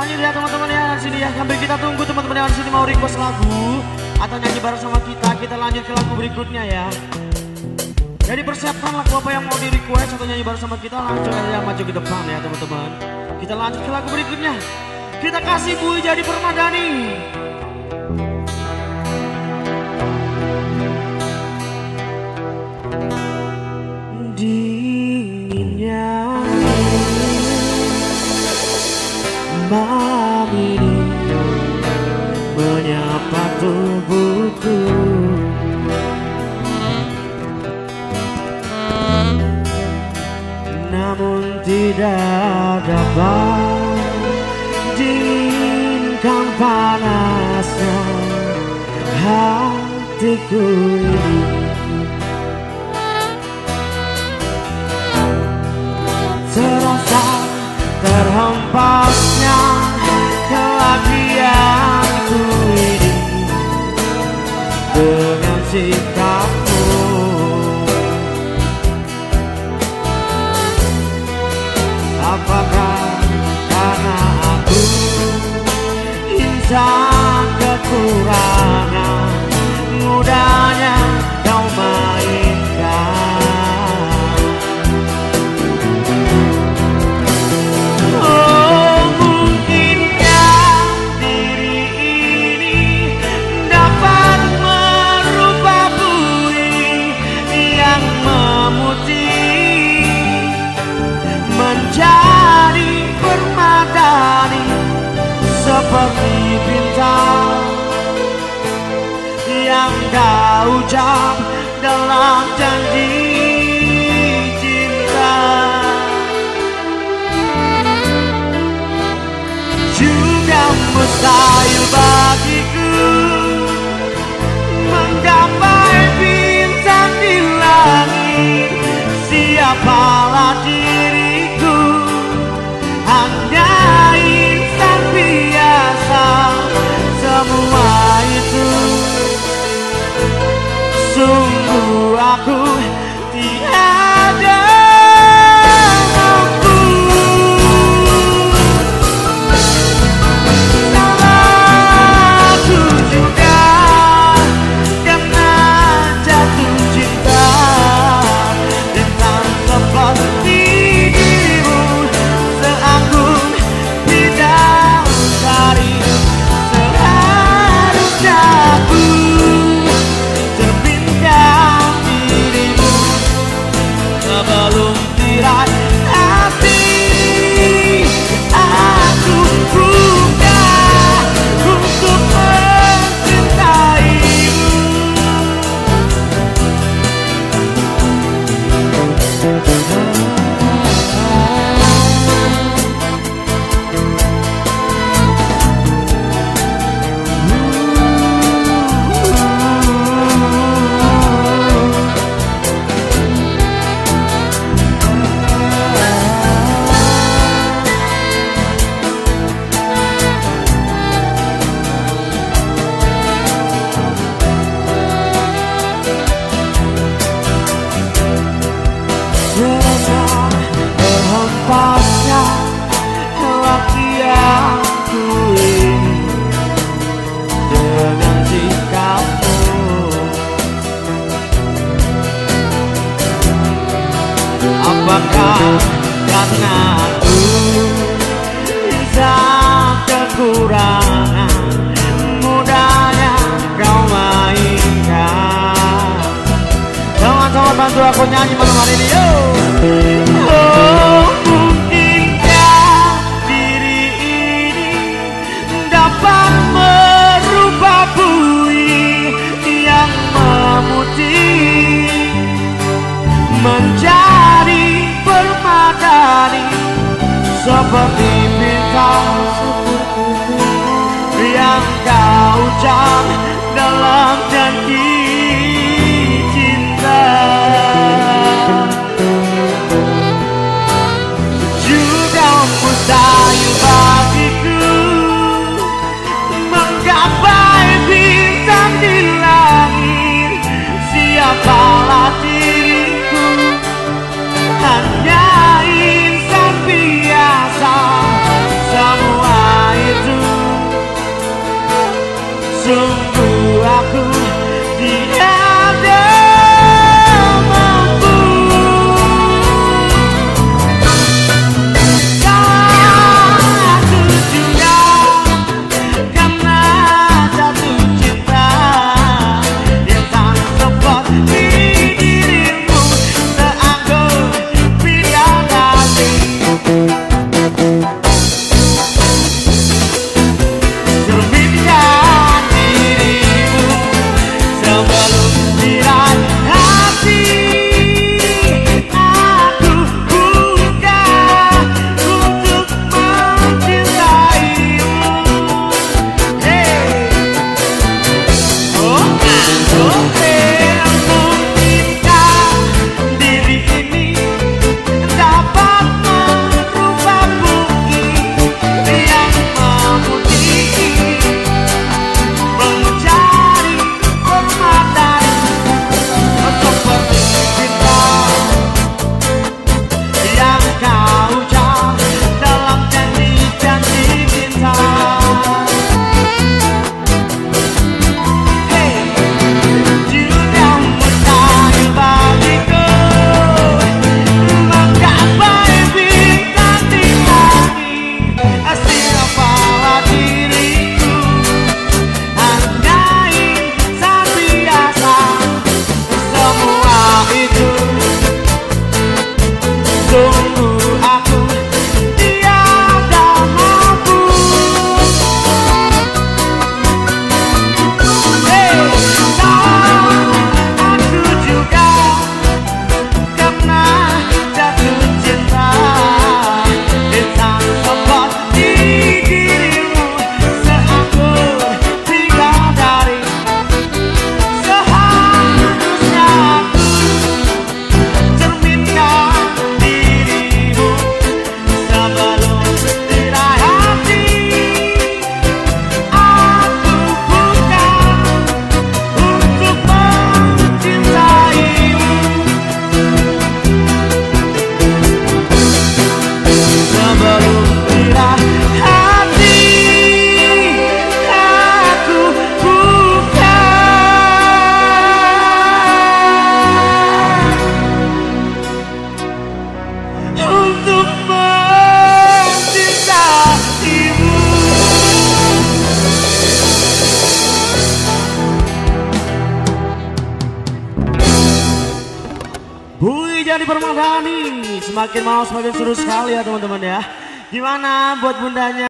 Lanjut ya teman-teman ya sini ya. Sambil kita tunggu teman-teman yang sini mau request lagu atau nyanyi bareng sama kita, kita lanjut ke lagu berikutnya ya. Jadi persiapkan lagu apa yang mau di request atau nyanyi bareng sama kita langsung aja maju ke depan ya teman-teman. Kita lanjut ke lagu berikutnya. Kita kasih Bui jadi permadani. Dinginkan panasnya hatiku ini. Terasa terhempasnya karena aku bisa kekurangan. Mudahnya kau mainkan. Teman-teman bantu aku nyanyi malam hari ini. Yo. Bunda dipermadani. Semakin mau semakin seru sekali ya teman-teman ya. Gimana buat bundanya?